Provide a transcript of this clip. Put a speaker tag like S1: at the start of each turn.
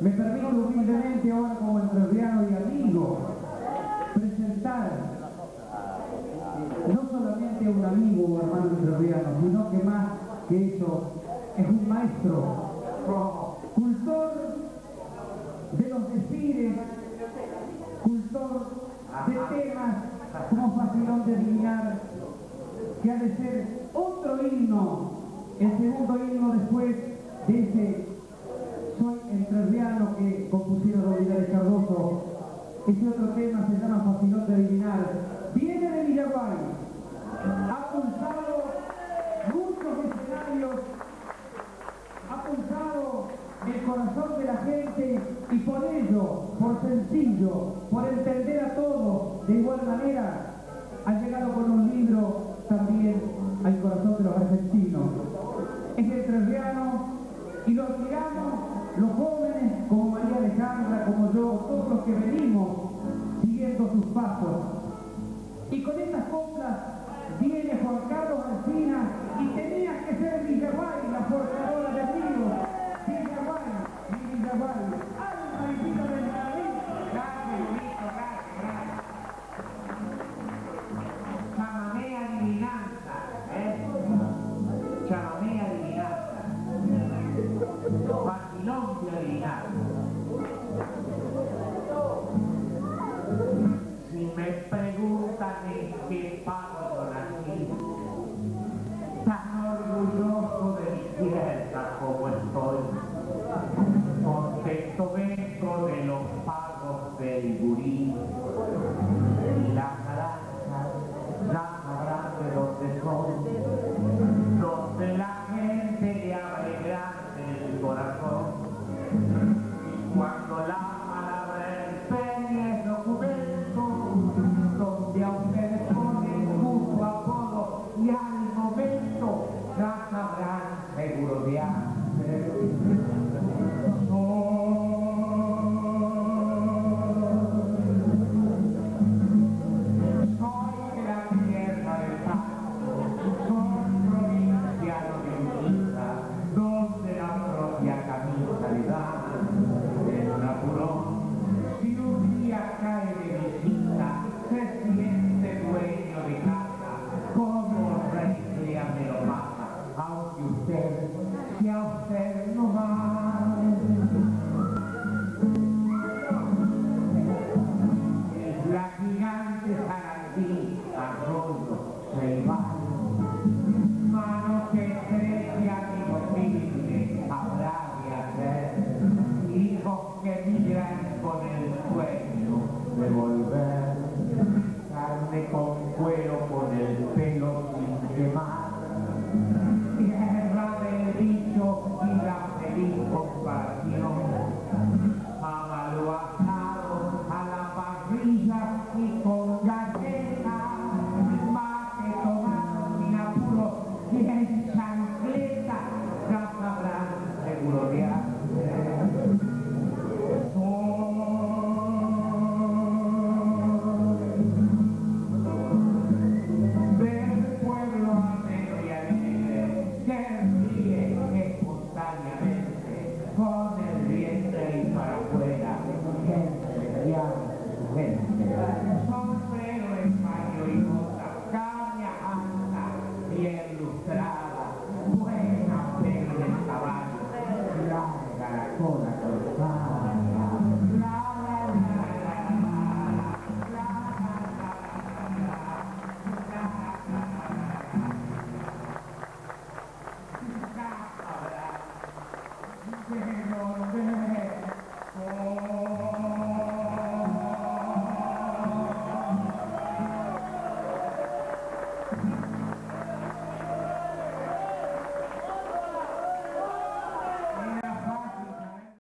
S1: Me permito humildemente ahora como entrerriano y amigo presentar no solamente a un amigo o hermano entrerriano, sino que más que eso es un maestro, cultor de los desfiles, cultor de temas como facilón de adivinar, que ha de ser otro himno, el segundo himno después de ese Ese otro tema se llama Facilón adivinar. Viene de Villaguay, ha pulsado muchos escenarios, ha pulsado el corazón de la gente y por ello, por sencillo, por entender a todos de igual manera, ha llegado con un libro también al corazón de los argentinos. Es entrerriano y lo admiramos los jóvenes Los que venimos siguiendo sus pasos. Y con estas coplas viene Juan Carlos Alcina y tenía que ser Villaguay la forjadora de amigos. Villaguay, Villaguay, alma y vida del Madrid.
S2: Gracias, Luisito, gracias, gracias. Chamamé adivinanza, ¿eh? Chamamé adivinanza. De adivinanza. Qué pago yo nací, tan orgulloso de mi tierra como estoy, contento vengo de los pagos del gurí, y las naranjas ya sabrán de dónde son,